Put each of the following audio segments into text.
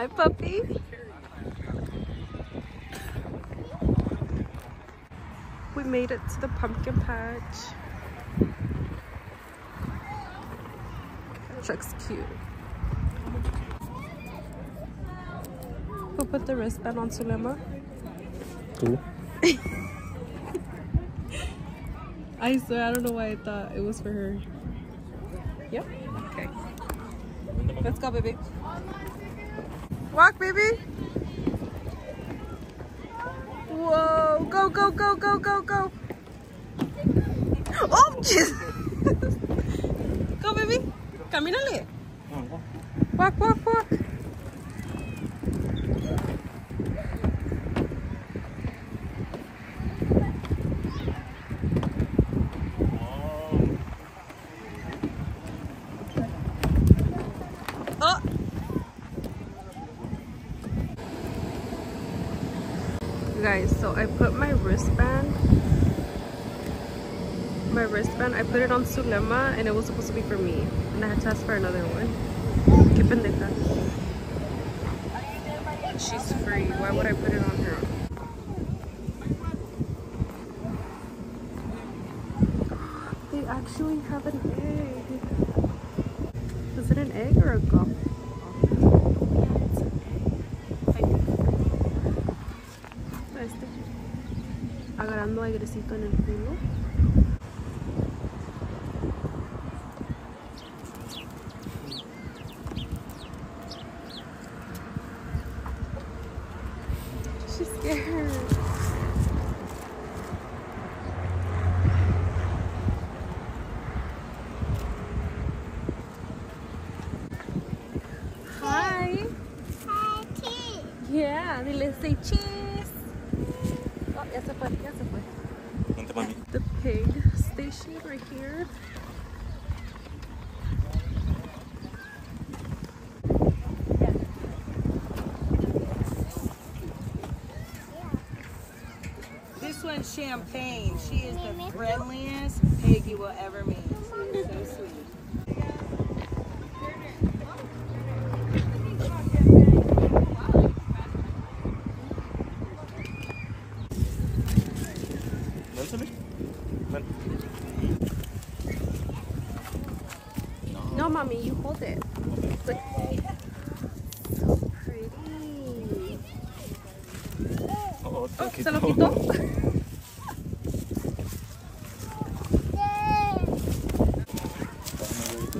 Hi, puppy. We made it to the pumpkin patch. Chuck's cute. Who put the wristband on Sulema? Cool. I swear, I don't know why I thought it was for her. Yep. Okay. Let's go, baby. Walk, baby. Whoa. Go, go, go, go, go, go. Oh, jeez. go, baby. Camínale. Walk, walk, walk. Oh. You guys, so I put my wristband. My wristband, I put it on Sulema and it was supposed to be for me. And I had to ask for another one. Qué pendeja. She's free. Why would I put it on her? They actually have an egg. Is it an egg or a? Este. Agarrando airecito en el culo. She's scared. Hi. Yeah, dile say cheese. Oh, ya se fue, ya se fue. Vente, mami. The pig station right here. This Champagne. She is the friendliest pig you will ever meet. She is so sweet. Ven, Sally. Ven. No, mommy, you hold it. Look. Oh, so pretty. Oh, te Oh, quito. se lo quitó.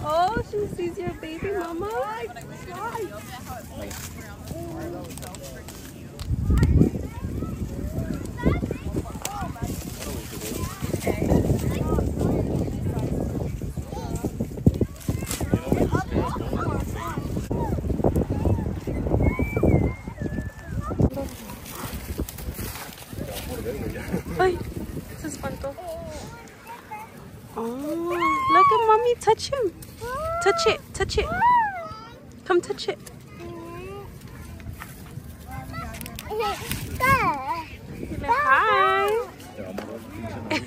Oh, she sees your baby mama. Ay, se espantó. Oh, look at mommy. Touch him. Touch it. Touch it. Come touch it. Hi.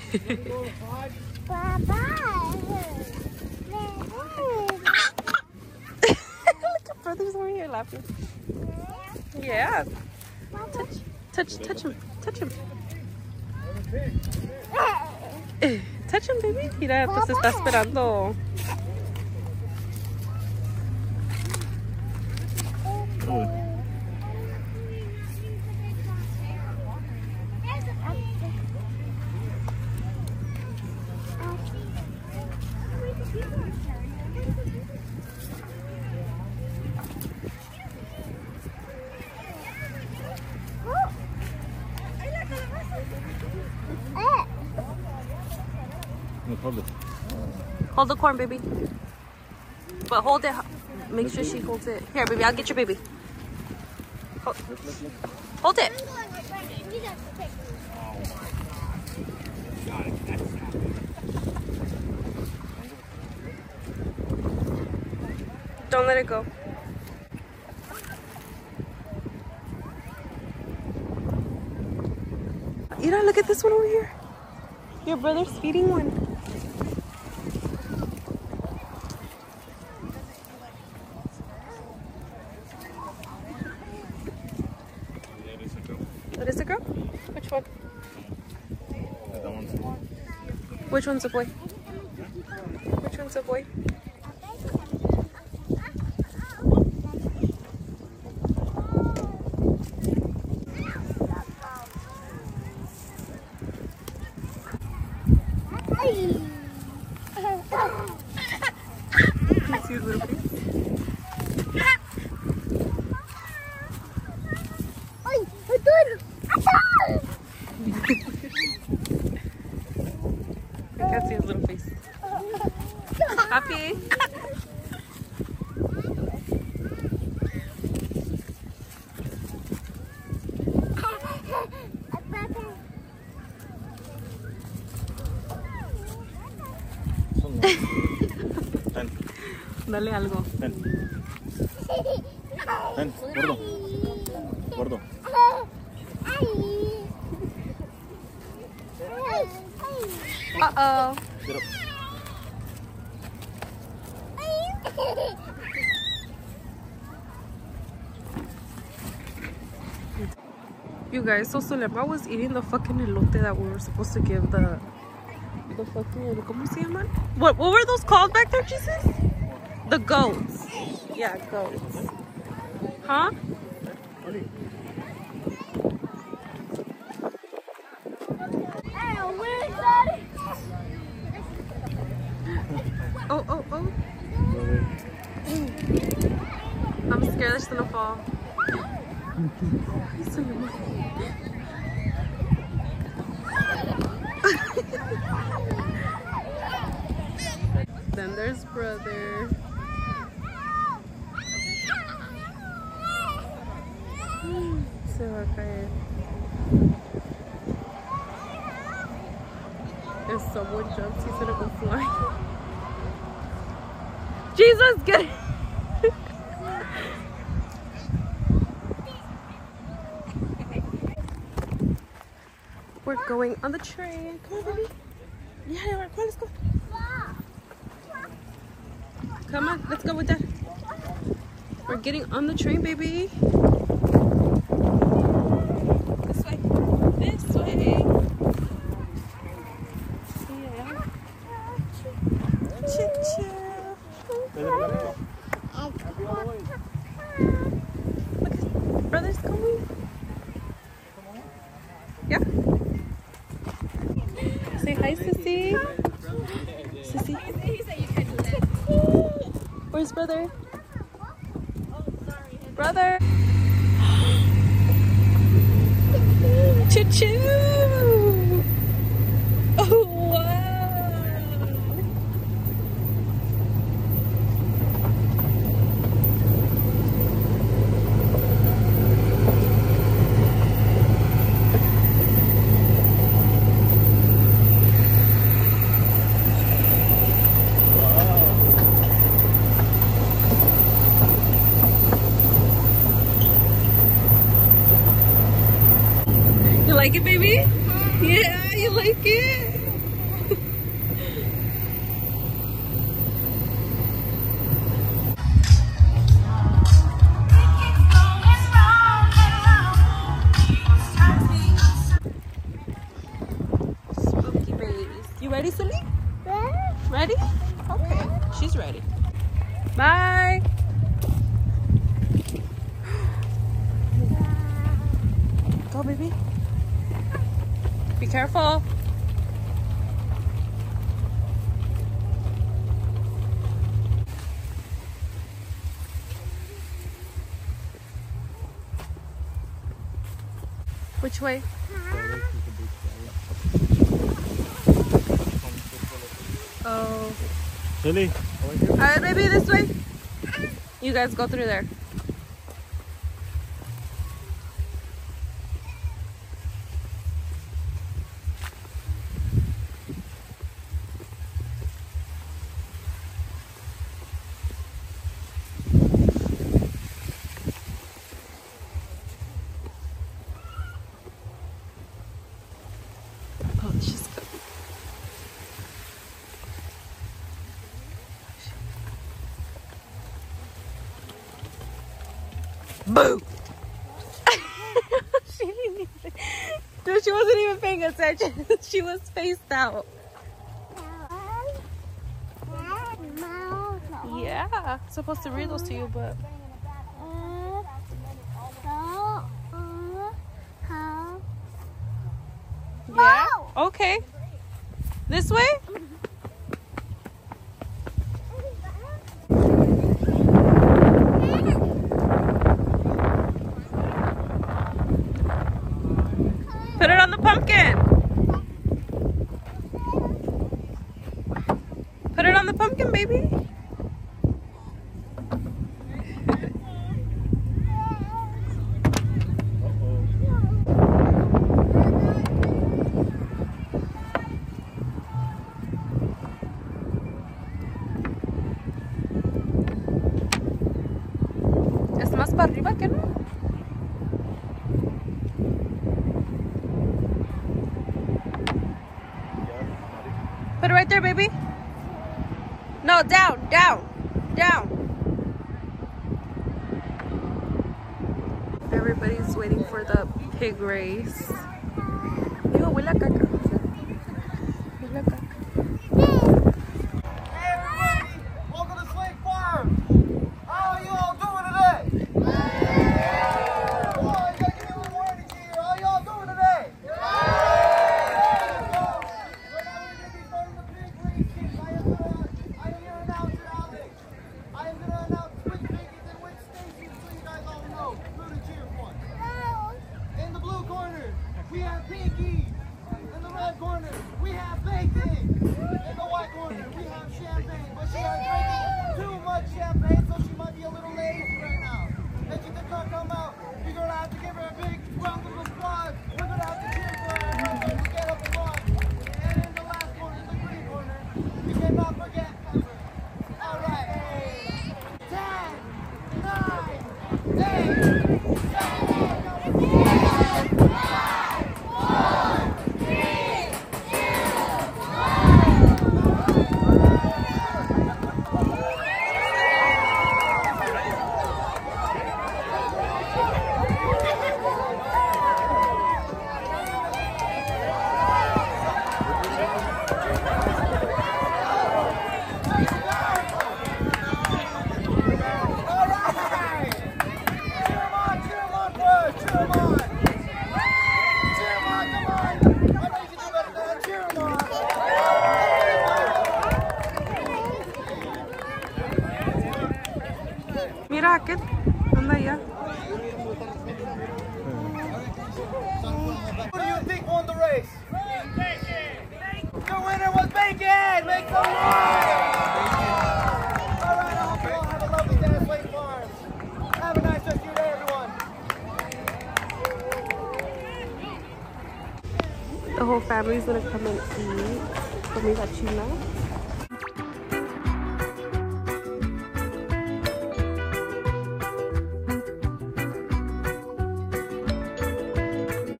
look brother's over here laughing. Yeah. Touch, touch, touch him. Touch him. Touch him, baby. Mira, está esperando. Uy. No, hold it. Hold the corn, baby. But hold it. Make sure she holds it. Here, baby. I'll get your baby. Hold, it. Don't let it go. Ira, look at this one over here. Your brother's feeding one. What is it, girl? Which one? That one's Which one's a boy? Which one's a boy? Kapi. Dale algo. Ven. Ven, gordo. Gordo. Uh oh. You guys, so Sulema was eating the fucking elote that we were supposed to give the the fucking ¿cómo se llaman? What what were those called back there, Jesus? The goats. Yeah, goats. Huh? Oh oh oh. I'm scared it's gonna fall. Then there's brother. Caer. If someone jumps, he's gonna go flying. Jesus, get it! Going on the train. Come on, baby. Yeah, come on, let's go. Come on, let's go with that. We're getting on the train, baby. This way. This way. Yeah. Choo-choo. Look, brother's coming. Yeah. Say hi, Sissy. Sissy. Where's brother? Brother. Choo choo. Which way? Oh. Silly. Alright, baby, this way. You guys go through there. Boo! she didn't even. Dude, she wasn't even paying attention. she was spaced out. Yeah, supposed to read those to you, but yeah. Okay. This way? Put it on the pumpkin. Put it on the pumpkin, baby. Es más para arriba que no. Put it right there, baby. No, down, down, down. Everybody's waiting for the pig race. Digo, huele a caca. Huele a caca. Hey everybody, welcome to Slate Farm. How are you all doing today? Come on, you gotta give me a little more energy here. How y'all doing today? So, right now we're gonna be starting the pig races. I am gonna, I am your announcer, Alex. I am gonna announce which piggies and which stations so you guys all know who to cheer for. In the blue corner, we have Pinky. In the red corner, we have Bacon. In the white corner, we have Champagne. But she is drinking too much champagne, so she might be a little lazy right now. And she did not come out. You're gonna have to give her a big of applause. We're gonna have to cheer for her so she get up and walk. And in the last corner, the green corner, we cannot forget Pepper. All right. Ten, nine, eight, seven, All right! Cheer 'em on, cheer 'em on first, cheer 'em on! Cheer 'em on, come on! I know you can do better than that, cheer 'em on! Mira, aquel. Anda allá. Who do you think won the race? The winner was Make some noise! All right, I hope you all have a lovely day at Slate Farms. Have a nice rest of your day, everyone. The whole family's gonna come and eat comida china.